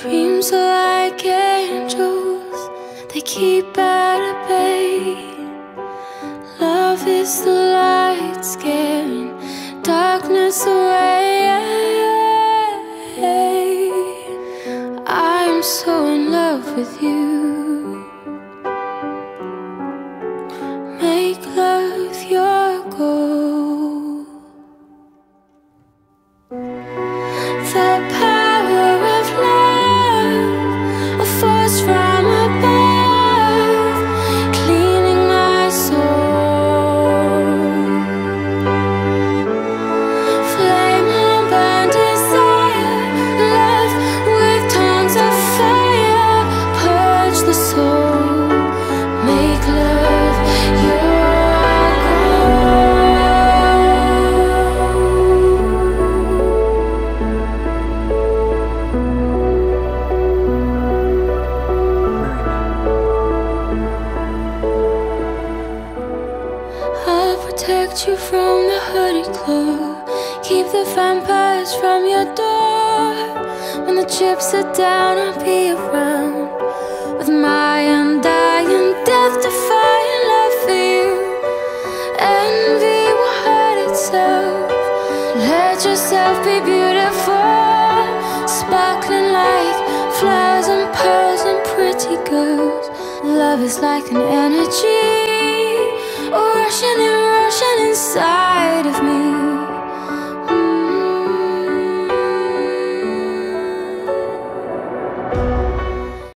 Dreams are like angels, they keep at bay. Love is the light scaring darkness away. I'm so in love with you. I'll protect you from the hooded claw. Keep the vampires from your door. When the chips are down, I'll be around with my undying, death-defying love for you. Envy will hurt itself. Let yourself be beautiful, sparkling like flowers and pearls and pretty girls. Love is like an energy rushing and rushing inside.